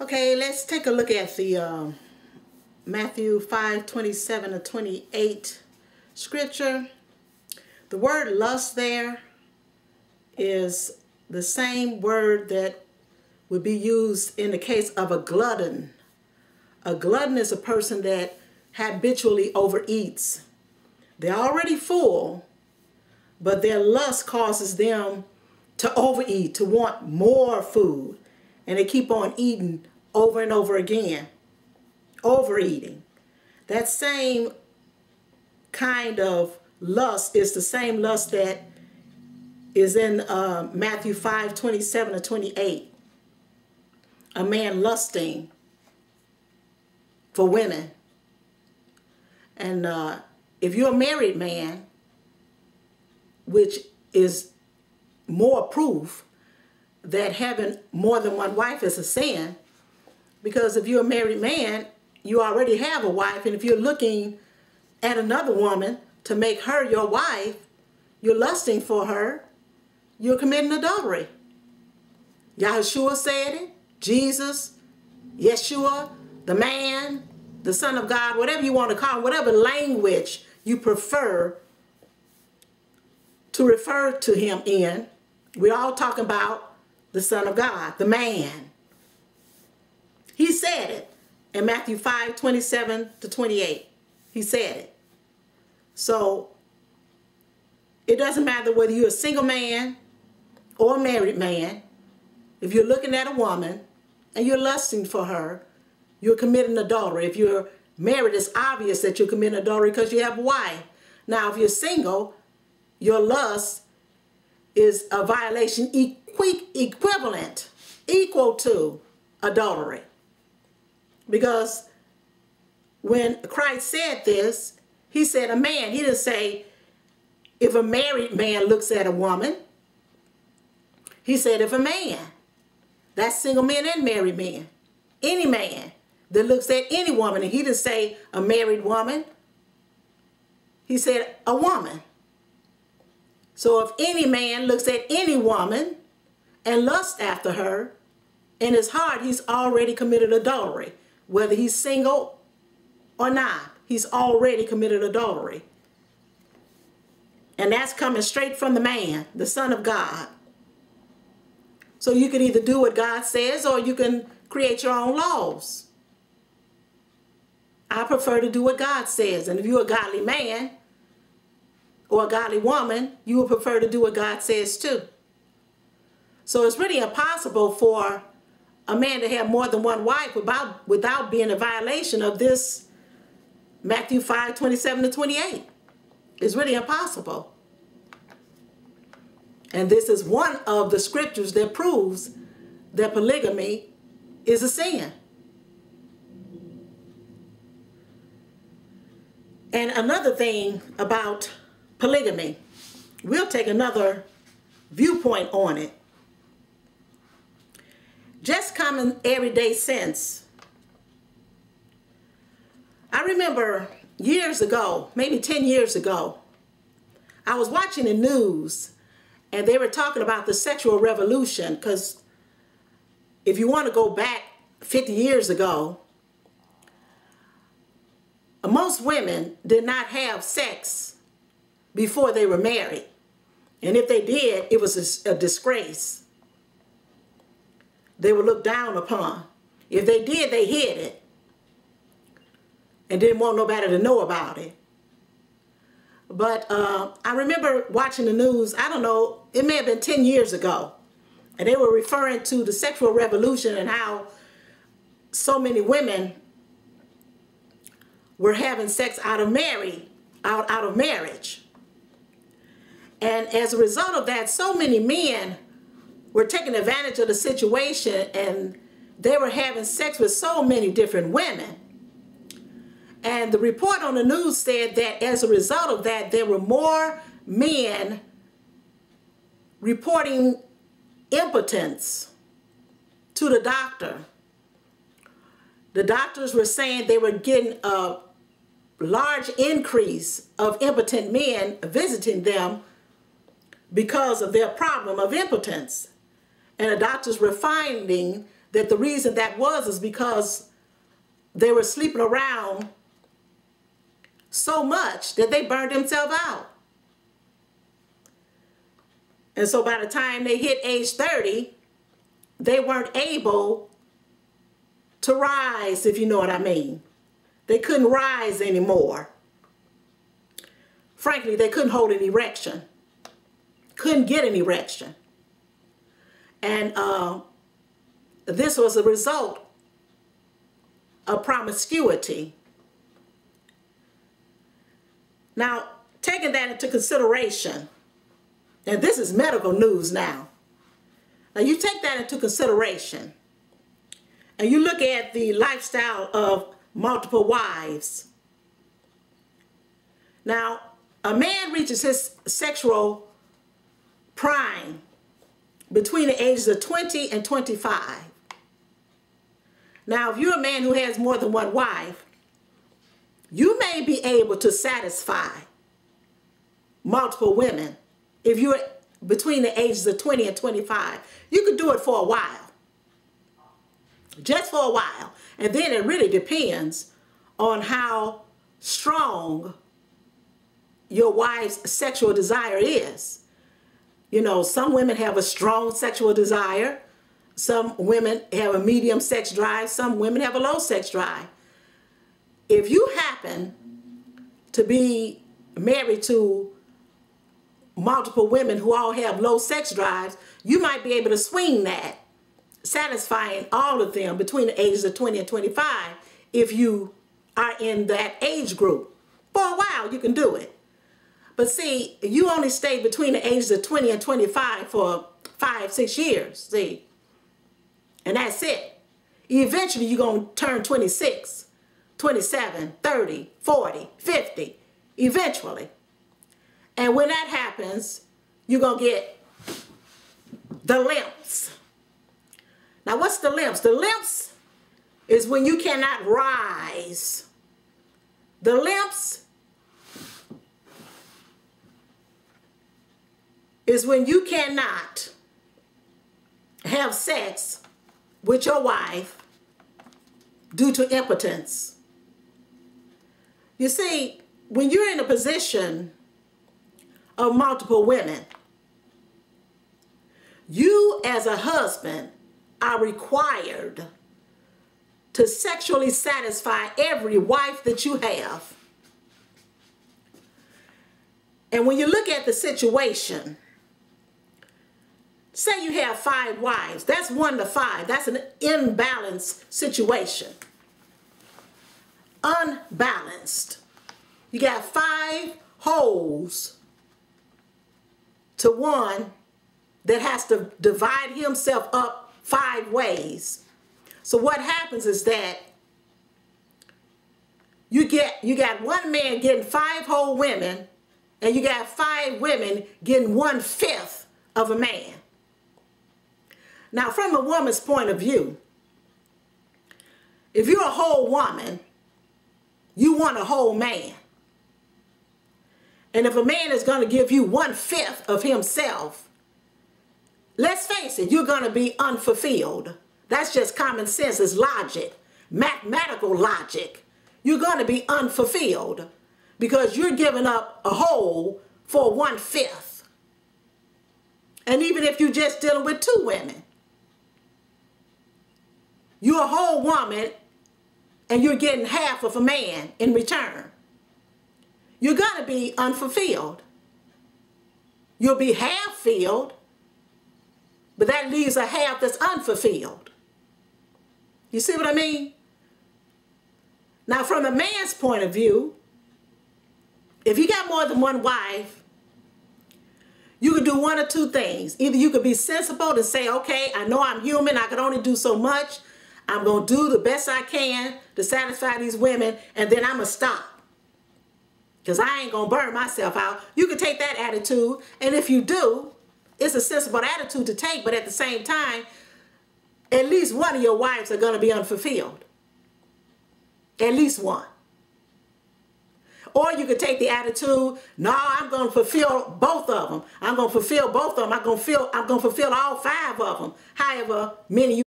Okay, let's take a look at the um, Matthew 5, 27 to 28 scripture. The word lust there is the same word that would be used in the case of a glutton. A glutton is a person that habitually overeats. They're already full, but their lust causes them to overeat, to want more food. And they keep on eating over and over again. Overeating. That same kind of lust is the same lust that is in uh, Matthew 5, 27 to 28. A man lusting for women. And uh, if you're a married man, which is more proof that having more than one wife is a sin, because if you're a married man, you already have a wife, and if you're looking at another woman to make her your wife, you're lusting for her, you're committing adultery. Yahshua said it, Jesus, Yeshua, the man, the Son of God, whatever you want to call him, whatever language you prefer to refer to him in, we're all talking about the Son of God, the man. He said it in Matthew 5, 27 to 28. He said it. So it doesn't matter whether you're a single man or a married man. If you're looking at a woman and you're lusting for her, you're committing adultery. If you're married, it's obvious that you're committing adultery because you have a wife. Now, if you're single, your lust is a violation equi equivalent, equal to adultery. Because when Christ said this, he said a man. He didn't say if a married man looks at a woman. He said if a man, that's single men and married men, any man that looks at any woman, and he didn't say a married woman, he said a woman. So if any man looks at any woman and lusts after her, in his heart, he's already committed adultery. Whether he's single or not, he's already committed adultery. And that's coming straight from the man, the Son of God. So you can either do what God says or you can create your own laws. I prefer to do what God says. And if you're a godly man or a godly woman, you would prefer to do what God says too. So it's really impossible for a man to have more than one wife without, without being a violation of this Matthew 5, 27 to 28. It's really impossible. And this is one of the scriptures that proves that polygamy is a sin. And another thing about polygamy, we'll take another viewpoint on it. Just common everyday sense. I remember years ago, maybe 10 years ago, I was watching the news and they were talking about the sexual revolution because if you want to go back 50 years ago, most women did not have sex before they were married. And if they did, it was a, a disgrace. They were looked down upon. If they did, they hid it and didn't want nobody to know about it. But uh, I remember watching the news, I don't know, it may have been 10 years ago. And they were referring to the sexual revolution and how so many women were having sex out of marriage, out, out of marriage. And as a result of that, so many men were taking advantage of the situation and they were having sex with so many different women. And the report on the news said that as a result of that, there were more men reporting impotence to the doctor. The doctors were saying they were getting a large increase of impotent men visiting them because of their problem of impotence. And the doctors were finding that the reason that was is because they were sleeping around so much that they burned themselves out. And so by the time they hit age 30, they weren't able to rise, if you know what I mean. They couldn't rise anymore. Frankly, they couldn't hold an erection. Couldn't get an erection. And uh, this was a result of promiscuity. Now, taking that into consideration, and this is medical news now. Now, you take that into consideration, and you look at the lifestyle of multiple wives. Now, a man reaches his sexual prime between the ages of 20 and 25. Now, if you're a man who has more than one wife, you may be able to satisfy multiple women if you're between the ages of 20 and 25. You could do it for a while. Just for a while. And then it really depends on how strong your wife's sexual desire is. You know, some women have a strong sexual desire. Some women have a medium sex drive. Some women have a low sex drive. If you happen to be married to multiple women who all have low sex drives, you might be able to swing that, satisfying all of them between the ages of 20 and 25 if you are in that age group. For a while, you can do it. But see, you only stay between the ages of 20 and 25 for five, six years, see? And that's it. Eventually, you're going to turn 26, 27, 30, 40, 50, eventually. And when that happens, you're going to get the limps. Now, what's the limps? The limps is when you cannot rise. The limps is when you cannot have sex with your wife due to impotence. You see, when you're in a position of multiple women, you as a husband are required to sexually satisfy every wife that you have. And when you look at the situation, Say you have five wives. That's one to five. That's an imbalanced situation. Unbalanced. You got five holes to one that has to divide himself up five ways. So what happens is that you get you got one man getting five whole women and you got five women getting one fifth of a man. Now, from a woman's point of view, if you're a whole woman, you want a whole man. And if a man is going to give you one-fifth of himself, let's face it, you're going to be unfulfilled. That's just common sense. It's logic, mathematical logic. You're going to be unfulfilled because you're giving up a whole for one-fifth. And even if you're just dealing with two women, you're a whole woman and you're getting half of a man in return. You're going to be unfulfilled. You'll be half filled, but that leaves a half that's unfulfilled. You see what I mean? Now, from a man's point of view, if you got more than one wife, you could do one or two things. Either you could be sensible and say, okay, I know I'm human, I can only do so much, I'm going to do the best I can to satisfy these women, and then I'm going to stop. Because I ain't going to burn myself out. You can take that attitude, and if you do, it's a sensible attitude to take, but at the same time, at least one of your wives are going to be unfulfilled. At least one. Or you could take the attitude, no, I'm going to fulfill both of them. I'm going to fulfill both of them. I'm going to fulfill, I'm going to fulfill all five of them. However many you